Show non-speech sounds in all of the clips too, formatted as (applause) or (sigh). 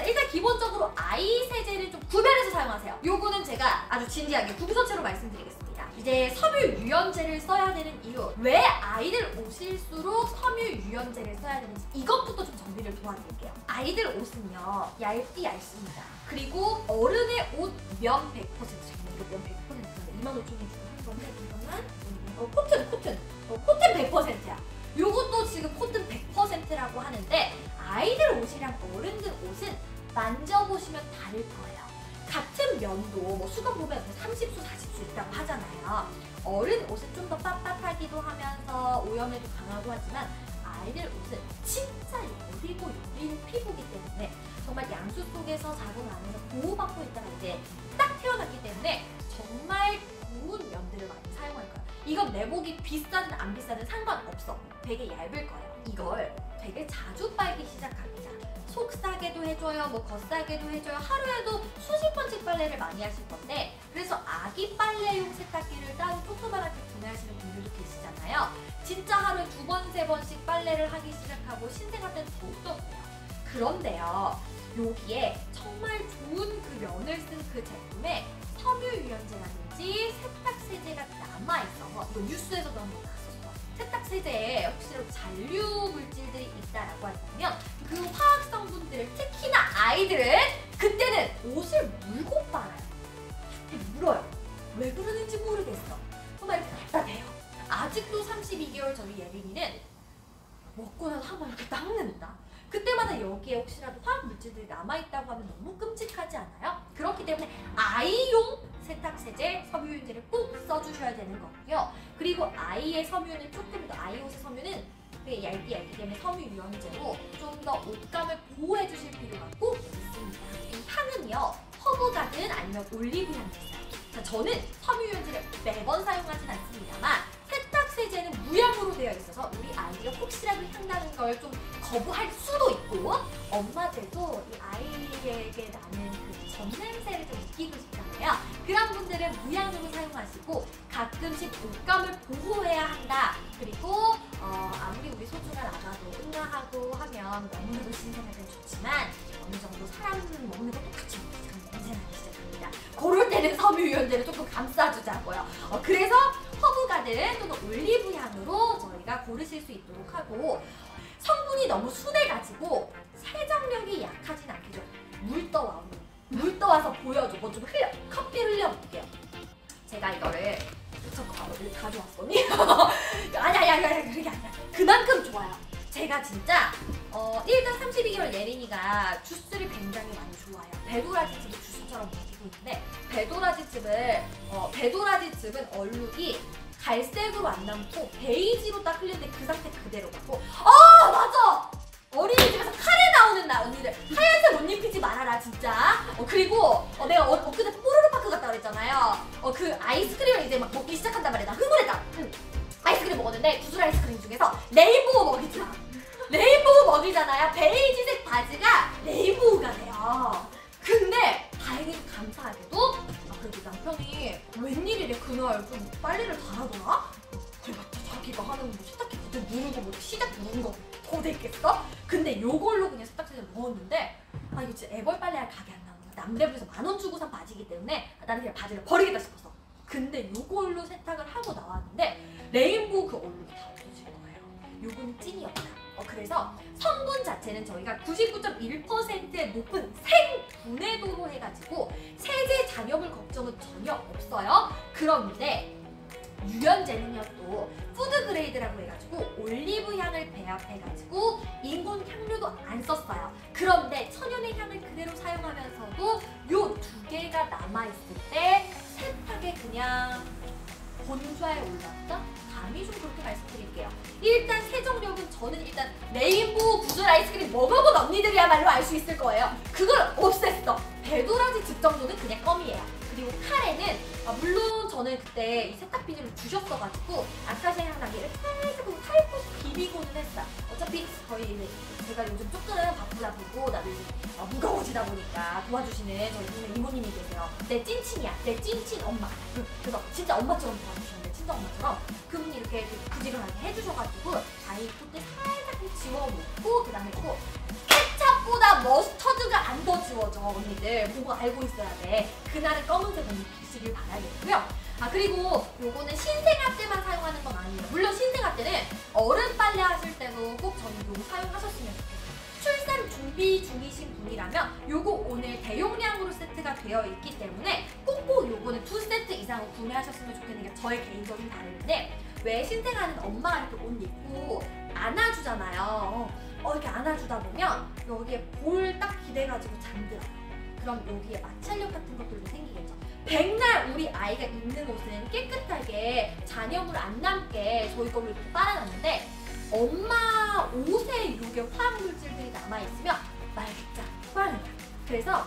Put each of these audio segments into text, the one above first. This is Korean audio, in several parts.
자 일단 기본적으로 아이 세제를 좀 구별해서 사용하세요. 요거는 제가 아주 진지하게 구구선체로 말씀드리겠습니다. 이제 섬유 유연제를 써야 되는 이유 왜 아이들 옷일수록 섬유 유연제를 써야 되는지 이것부터 좀 정리를 도와드릴게요. 아이들 옷은요 얇디 얇습니다. 그리고 어른의 옷 면 100% 이거 면 100%인데 2만 5천 원 주고 한 건데 이거는 어, 코튼 보시면 다를 거예요. 같은 면도 뭐 수건 보면 30수, 40수 있다고 하잖아요. 어른 옷은 좀 더 빳빳하기도 하면서 오염에도 강하고 하지만 아이들 옷은 진짜 여리고 여린 피부기 때문에 정말 양수 속에서 자고 나면서 보호받고 있다가 이제 딱 태어났기 때문에 정말 좋은 면들을 많이 사용할 거예요. 이건 내복이 비싸든 안 비싸든 상관없어. 되게 얇을 거예요. 이걸 되게 자주 빨기 시작합니다. 속싸게도 해줘요, 뭐 겉싸게도 해줘요. 하루에도 수십 번씩 빨래를 많이 하실 건데 그래서 아기 빨래용 세탁기를 따로 조그만하게 구매하시는 분들도 계시잖아요. 진짜 하루에 두 번, 세 번씩 빨래를 하기 시작하고 신생아 때는 더욱더 그래요. 그런데요, 여기에 정말 좋은 그 면을 쓴 그 제품에 섬유유연제라든지 세탁세제가 남아있어서 이거 뉴스에서도 한번. 세탁 세제에 혹시라도 잔류 물질들이 있다라고 한다면 그 화학 성분들을 특히나 아이들은 그때는 옷을 물고 빨아요. 물어요. 왜 그러는지 모르겠어. 정말 이렇게 답답해요. 아직도 32개월 전의 예린이는 먹고 나서 한번 이렇게 닦는다. 그때마다 여기에 혹시라도 화학 물질들이 남아있다고 하면 너무 끔찍하지 않아요? 그렇기 때문에 아이용 세탁세제, 섬유유연제를 꼭 써주셔야 되는 거고요. 그리고 아이의 섬유는 조금 더 아이 옷의 섬유는 되게 얇기 얇기 때문에 섬유유연제로 좀 더 옷감을 보호해 주실 필요가 꼭 있습니다. 이 향은요 허브가든 아니면 올리브향이 있어요. 자, 저는 섬유유연제를 매번 사용하진 않습니다만 세탁세제는 무향으로 되어 있어서 우리 아이가 혹시라도 향나는 걸좀 거부할 수도 있고 엄마들도 이 아이에게 나는 그 전냄새를 좀 느끼고 싶잖아요. 그런 분들은 무향으로 사용하시고 가끔씩 옷감을 보호해야 한다. 그리고 어, 아무리 우리 소주가 나가도 응아하고 하면 너무나도 신선하면 좋지만 어느 정도 사람은 먹는 거 똑같이 냄새나기 시작합니다. 그럴 때는 섬유유연제를 조금 감싸주자고요. 어, 그래서 허브가든 또는 올리브향으로 저희가 고르실 수 있도록 하고 너무 순해가지고 세정력이 약하진 않겠죠. 물 떠와 물 떠와서 보여줘. 뭐 좀 흘려 커피 흘려볼게요. 제가 이거를 어디 가져왔더니 (laughs) 아니야 아니야 아니야 그게 아니야. 그만큼 좋아요. 제가 진짜 어, 일단 32개월 예린이가 주스를 굉장히 많이 좋아해요. 배도라지즙을 주스처럼 먹이고 있는데 배도라지즙을 어, 배도라지즙은 얼룩이 갈색으로 안 남고 베이지로 딱 흘렸는데 그 상태 그대로 갖고. 아 맞아! 어린이집에서 카레 나오는 날 언니들 하얀색 옷 입히지 말아라 진짜. 어, 그리고 어, 내가 어, 엊그제 뽀로로 파크 갔다 그랬잖아요. 어, 그 아이스크림을 이제 막 먹기 시작한단 말이야. 나 흥분했다. 응. 아이스크림 먹었는데 구슬 아이스크림 중에서 rainbow 먹이지 마 (laughs) rainbow 먹이잖아요. 베이지색 바지가 rainbow가 돼요. 근데 다행히 그래도 남편이 웬일이래 그날. 좀 빨래를 잘하더라 그래봤자 자기가 하는 뭐 세탁기 도 누르고 뭐 시작 누른 거더 됐겠어? 근데 요걸로 그냥 세탁기를 넣었는데 아 이거 진짜 애벌 빨래할 가게 안 나오는 거야 남대문에서 만 원 주고 산 바지이기 때문에 아, 나는 그냥 바지를 버리겠다 싶었어 근데 요걸로 세탁을 하고 나왔는데 레인보우 그 얼룩이 다 없어질 거예요. 요거는 찐이 없다. 어, 그래서 성분 자체는 저희가 99.1%의 높은 생분해도로 해가지고 그런데 유연제는요 또 food grade라고 해가지고 올리브 향을 배합해가지고 인공 향료도 안 썼어요. 그런데 천연의 향을 그대로 사용하면서도 요 두 개가 남아있을 때 세탁에 그냥 본좌에 올랐다? 감히 좀 그렇게 말씀드릴게요. 일단 세정력은 저는 일단 rainbow 구슬 아이스크림 먹어본 언니들이야말로 알 수 있을 거예요. 그걸 없앴어. 배도라지 즙 정도는 그냥 껌이에요. 그리고 카레는 아, 물론 저는 그때 이 세탁 비닐을 주셨어가지고 아까 생각나기를 살짝 살짝 비비고는 했어. 어차피 이제 제가 요즘 조금 바쁘다 보고 나도 이제 어, 무거워지다 보니까 도와주시는 저희 동네 이모님이 계세요. 내 찐친이야. 내 찐친 엄마. 응, 그래서 진짜 엄마처럼 도와주시는데 친정 엄마처럼 그분이 이렇게 부지런하게 해주셔가지고 아이 콧대 살짝 지워놓고 그 다음에 또 케찹보다 머 지워져 언니들 보고 알고 있어야 돼. 그날은 검은색 옷 입히시길 바라겠고요. 아 그리고 요거는 신생아 때만 사용하는 건 아니에요 물론 신생아 때는 어른 빨래 하실 때도 꼭 저는 요거 사용하셨으면 좋겠어요. 출산 준비 중이신 분이라면 요거 오늘 대용량으로 세트가 되어 있기 때문에 꼭꼭 요거는 두 세트 이상을 구매하셨으면 좋겠는 게 저의 개인적인 바람인데 왜 신생아는 엄마가 이렇게 옷 입고 안아주잖아요. 어, 이렇게 안아주다 보면 여기에 볼 딱 기대가지고 잠들어요. 그럼 여기에 마찰력 같은 것들도 생기겠죠. 백날 우리 아이가 입는 옷은 깨끗하게 잔여물 안 남게 저희 걸로 이렇게 빨아놨는데 엄마 옷에 이게 화학 물질들이 남아있으면 말겠자 화나요. 그래서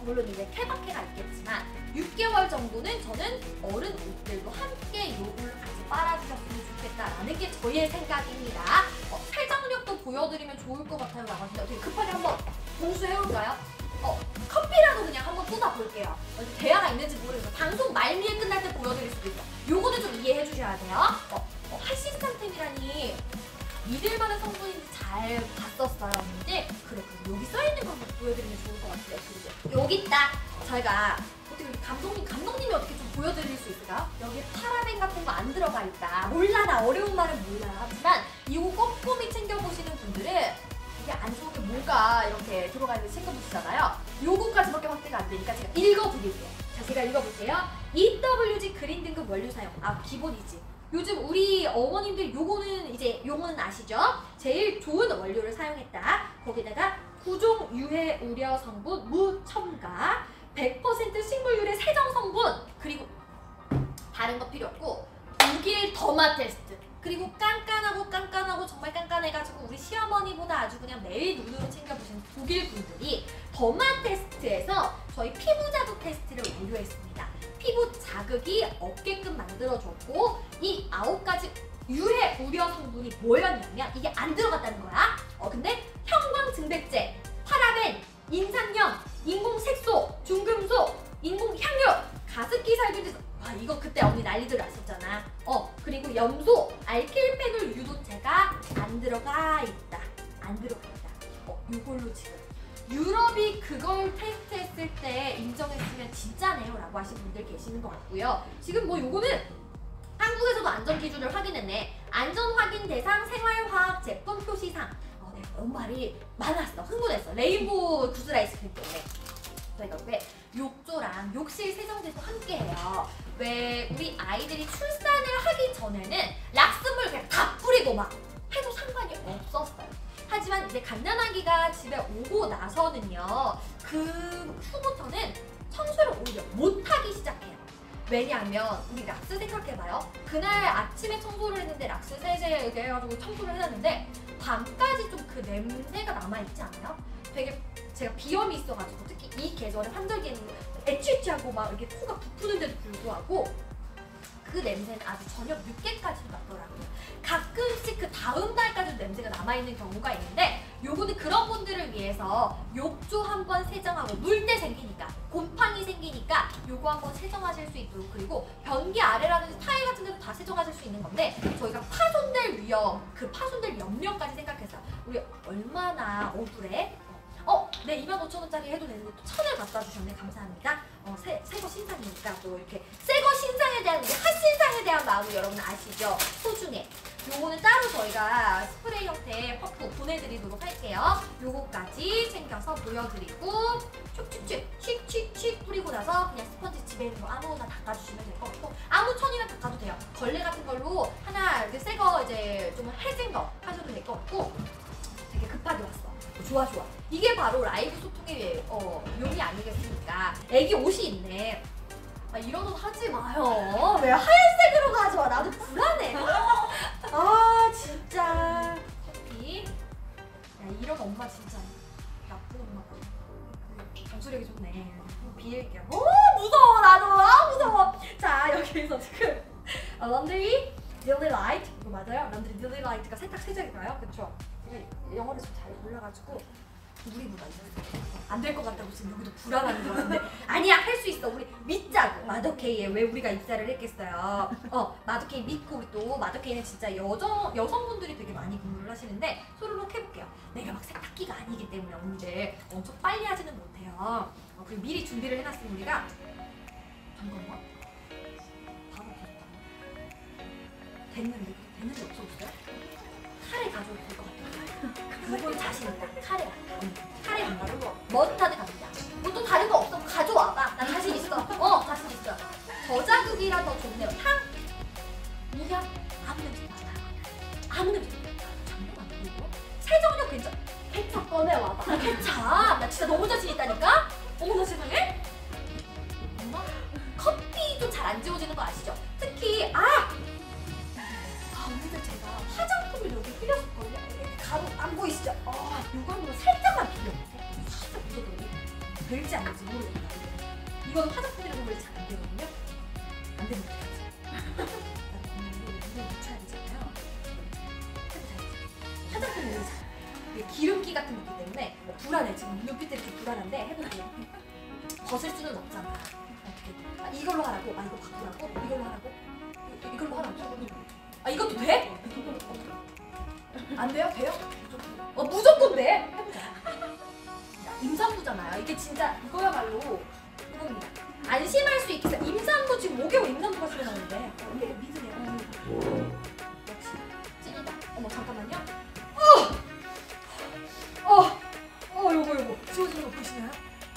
물론 이제 케바케가 있겠지만 6개월 정도는 저는 어른 옷들도 함께 요걸 같이 빨아주셨으면 좋겠다라는 게 저의 생각입니다. 어, 보여드리면 좋을 것 같아요. 나가는데 어떻게 급하게 한번 공수해볼까요? 어, 커피라도 그냥 한번 쏟아볼게요. 대화가 있는지 모르겠어. 방송 말미에 끝날 때 보여드릴 수도 있어. 요거는 좀 이해해 주셔야 돼요. 어, 어, 하시스탄템이라니 믿을 만한 성분인지 잘 봤었어요. 근데 그래, 그럼 여기 써있는 거 한번 보여드리면 좋을 것 같아요. 그리고 여기 있다. 저희가 어떻게 감독님, 감독님이 어떻게 좀 보여드릴 수 있을까요? 여기 파라벤 같은 거 안 들어가 있다. 몰라, 나 어려운 말은 몰라요. 하지만 이거 꼼꼼히 챙겨보시는 이게 안 좋은 게 뭐가 이렇게 들어가 있는지 챙겨보시잖아요. 요거까지밖에 확대가 안 되니까 제가 읽어드릴게요. 자, 제가 읽어볼게요. EWG 그린 등급 원료 사용. 아, 기본이지. 요즘 우리 어머님들 요거는 이제 용어는 아시죠? 제일 좋은 원료를 사용했다. 거기다가 구종 유해 우려 성분 무첨가, 100% 식물 유래 세정 성분, 그리고 다른 거 필요 없고 독일 더마 테스트. 그리고 깐깐하고 깐깐하고 정말 깐깐해가지고 우리 시어머니보다 아주 그냥 매일 눈으로 챙겨보시는 독일 분들이 더마 테스트에서 저희 피부 자극 테스트를 완료했습니다. 피부 자극이 없게끔 만들어줬고 이 아홉 가지 유해 우려 성분이 뭐였냐면 이게 안 들어갔다는 거야. 어 근데 형광 증백제, 파라벤, 인산염, 인공 색소, 중금속, 인공 향유, 가습기 살균제. 와 이거 그때 언니 난리들 났었잖아. 어 그리고 염소, 알킬페놀 유도체가 안 들어가 있다. 안 들어가 있다. 어 이걸로 지금 유럽이 그걸 테스트했을 때 인정했으면 진짜네요 라고 하신 분들 계시는 것 같고요. 지금 뭐 요거는 한국에서도 안전 기준을 확인했네. 안전 확인 대상 생활화학 제품 표시상. 어, 네, 너무 말이 많았어. 흥분했어. 레인보우 구슬 아이스크림 때문에. 저희가 왜 욕조랑 욕실 세정제도 함께 해요. 왜 우리 아이들이 출산을 하기 전에는 락스물 그냥 다 뿌리고 막 해도 상관이 없었어요. 하지만 이제 갓난아기가 집에 오고 나서는요 그 후부터는 청소를 오히려 못하기 시작해요. 왜냐하면 우리 락스 생각해봐요. 그날 아침에 청소를 했는데 락스 세제 해가지고 청소를 해놨는데 밤까지 좀 그 냄새가 남아있지 않아요? 되게 제가 비염이 있어가지고 특히 이 계절에 환절기에는 애취취하고 막 이렇게 코가 부푸는데도 불구하고 그 냄새는 아주 저녁 늦게까지 났더라고요. 가끔씩 그 다음 날까지 냄새가 남아있는 경우가 있는데 요거는 그런 분들을 위해서 욕조 한번 세정하고 물때 생기니까 곰팡이 생기니까 요거 한번 세정하실 수 있도록 그리고 변기 아래라든지 타일 같은 데도 다 세정하실 수 있는 건데 저희가 파손될 위험 그 파손될 염려까지 생각해서 우리 얼마나 억울해 어, 네 25,000원짜리 해도 되는데 또 천을 갖다 주셨네 감사합니다. 어, 새, 새거 신상이니까 또 이렇게 새거 신상에 대한 우리 핫신상에 대한 마음을 여러분 아시죠? 소중해. 요거는 따로 저희가 스프레이 형태 퍼프 보내드리도록 할게요. 요거까지 챙겨서 보여드리고 촉촉촉 칙칙칙 뿌리고 나서 그냥 스펀지 집에 있는 거 아무거나 닦아주시면 될 것 같고 아무 천이나 닦아도 돼요. 걸레 같은 걸로 하나 새거 이제 좀 해진 거 하셔도 될 것 같고. 좋아 좋아. 이게 바로 라이브 소통의 어, 묘미 아니겠습니까? 애기 옷이 있네. 아, 이런 옷 하지 마요. 왜 하얀색으로 가져와? 나도 불안해. (laughs) 아 진짜. 커피. 야 이런 엄마 진짜 나쁜 엄마다. 정수력이 좋네. 비일게요. 오 무서워 나도. 아 무서워. 자 여기서 지금 어, 런드리 딜리 라이트 이거 맞아요? 런드리 딜리 라이트가 세탁 세제인가요? 그쵸? 영어를 좀 잘 몰라가지고 우리 무가 안될 것 같다고 지금 여기도 불안한 거 같은데. (laughs) 아니야 할 수 있어. 우리 믿자고. 마더케이에 왜 우리가 입사를 했겠어요. 어 마더케이 믿고 우리 또 마더케이는 진짜 여성 여성분들이 되게 많이 근무를 하시는데 소로록 해볼게요. 내가 막 세탁기가 아니기 때문에 언니들 엄청 빨리 하지는 못해요. 어, 그리고 미리 준비를 해놨으니 우리가 잠깐만. 바로 없어졌다 됐는데 됐는데 없어졌어요? 카레 가져올 것 같아 이건 자신 있다 카레 카레 안 가지고 머스타드 갑니다. 뭐 또 다른 거 없어. 가져와봐. 나 자신 있어. 어 자신 있어. 저자극이라 더 좋네요. 향! 무향? 아무 냄새 나요. 아무 냄새 장난 아니고 세정력 괜찮 케찹 꺼내와봐. 케찹 나 진짜 너무 자신 있다니까 될지 안 될지 모르겠다 이건 화장품이라고 원래 잘안 되거든요. 안 되면 어떡하지? 이거 묻혀야 되잖아요. 화장품이 원래 잘 기름기 같은 거기 때문에 뭐 불안해. 지금 눈빛 이렇게 불안한데 해볼게요. 벗을 수는 없잖아. 어떻게 아, 이걸로 하라고? 아 이거 바꾸라고? 이걸로 하라고? 이- 이걸로 하라고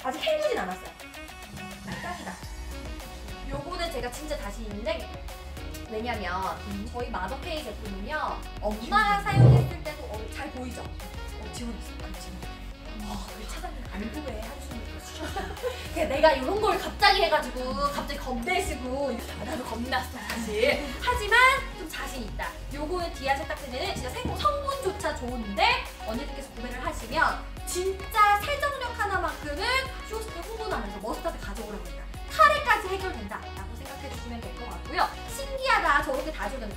아직 헹구진 않았어요. 아, 딱이다. 요거는 제가 진짜 자신 있는데 왜냐면 저희 마더페이 제품은요 엄마가 사용했을 때도 어, 잘 보이죠? 어, 아, 지워 어, 우리 차장님 안 보해 한숨을 그냥 내가 이런 걸 갑자기 해가지고 갑자기 겁내시고 아, 나도 겁났어 사실. 하지만 좀 자신 있다. 요거는 디아 세탁세제는 진짜 생- 성분조차 좋은데 언니들께서 구매를 하시면 진짜 세정력 하나만큼은 쇼스트 후보나면서 머스타드 가져오라고 합니다. 카레까지 해결된다 라고 생각해 주시면 될 것 같고요. 신기하다. 저렇게 다 주는